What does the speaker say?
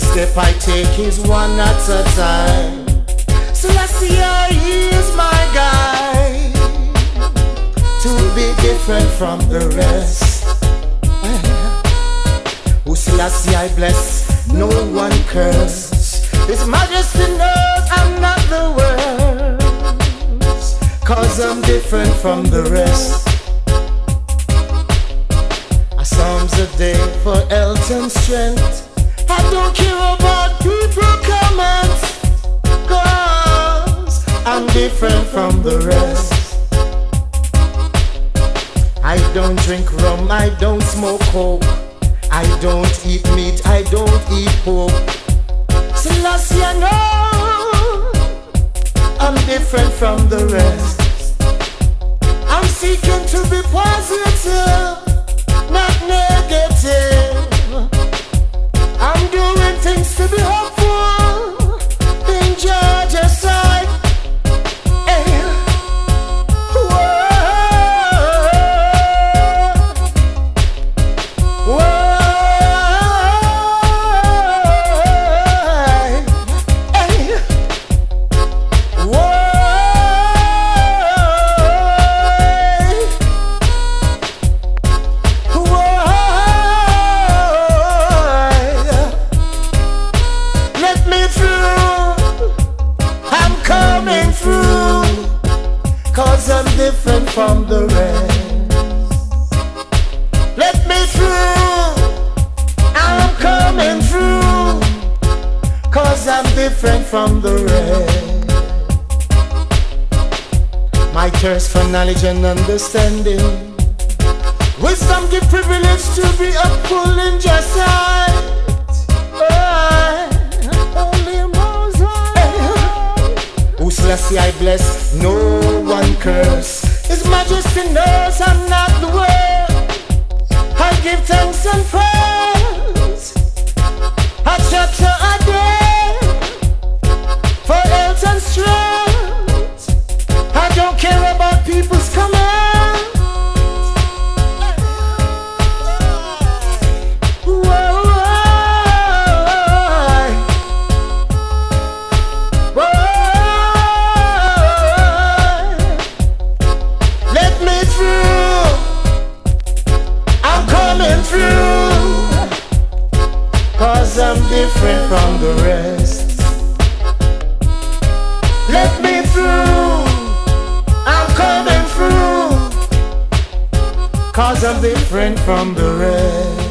step I take is one at a time. Selassie is my guide to be different from the rest. Oh, Who Selassie I bless, no one curse. His Majesty knows I'm not the worst, cause I'm different from the rest. A psalms a day for and strength. I don't care about people comments, cause I'm different from the rest. I don't drink rum, I don't smoke coke. I don't eat meat, I don't eat pork. Selassie, I know I'm different from the rest. I'm seeking to be positive, different from the rest. Let me through. I'm coming through. Cause I'm different from the rest. My thirst for knowledge and understanding. Wisdom give privilege to be a pulling just Selassie I bless, no one curse. His Majesty knows I'm not the worst. I'm different from the rest. Let me through. I'm coming through. Cause I'm different from the rest.